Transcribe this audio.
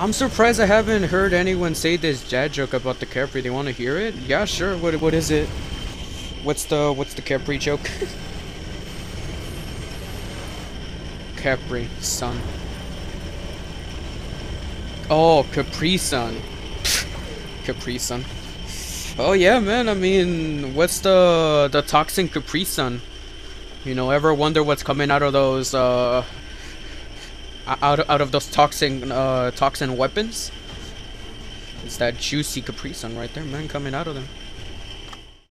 I'm surprised I haven't heard anyone say this dad joke about the Khepri. They want to hear it? Yeah, sure. What what is it? What's the what's the Khepri joke? Capri Sun. Oh, Capri Sun. Capri Sun. Oh yeah, man. I mean, what's the the toxin Capri Sun? You know, ever wonder what's coming out of those uh out of, out of those toxin uh toxin weapons? It's that juicy Capri Sun right there, man, coming out of them.